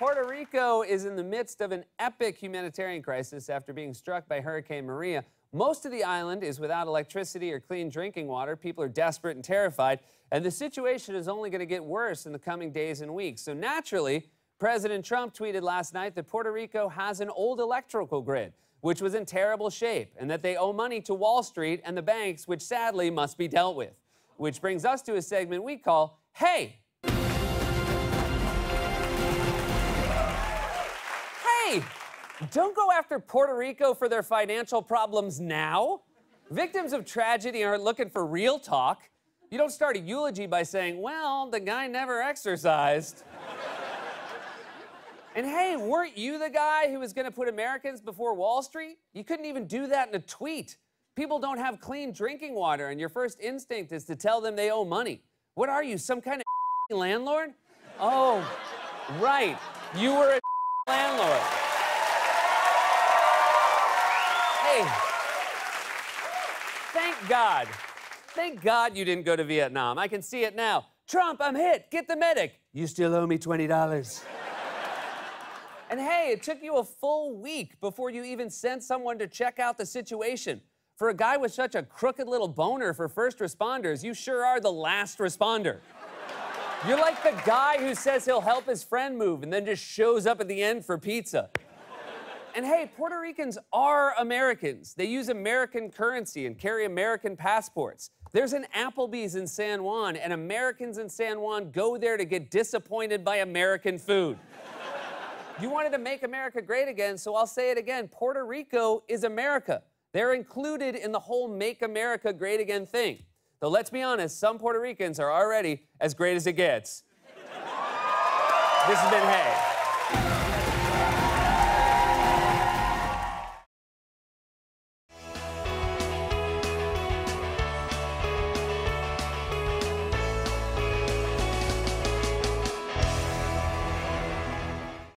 Puerto Rico is in the midst of an epic humanitarian crisis after being struck by Hurricane Maria. Most of the island is without electricity or clean drinking water. People are desperate and terrified, and the situation is only going to get worse in the coming days and weeks. So naturally, President Trump tweeted last night that Puerto Rico has an old electrical grid, which was in terrible shape, and that they owe money to Wall Street and the banks, which sadly must be dealt with. Which brings us to a segment we call Hey, don't go after Puerto Rico for their financial problems now. Victims of tragedy aren't looking for real talk. You don't start a eulogy by saying, well, the guy never exercised. and hey, weren't you the guy who was going to put Americans before Wall Street? You couldn't even do that in a tweet. People don't have clean drinking water, and your first instinct is to tell them they owe money. What are you, some kind of landlord? Oh, right. You were a landlord. Hey, thank God. Thank God you didn't go to Vietnam. I can see it now. Trump, I'm hit. Get the medic. You still owe me $20. and hey, it took you a full week before you even sent someone to check out the situation. For a guy with such a crooked little boner for first responders, you sure are the last responder. You're like the guy who says he'll help his friend move and then just shows up at the end for pizza. And hey, Puerto Ricans are Americans. They use American currency and carry American passports. There's an Applebee's in San Juan, and Americans in San Juan go there to get disappointed by American food. you wanted to make America great again, so I'll say it again. Puerto Rico is America. They're included in the whole Make America Great Again thing. Though let's be honest, some Puerto Ricans are already as great as it gets. this has been Hey.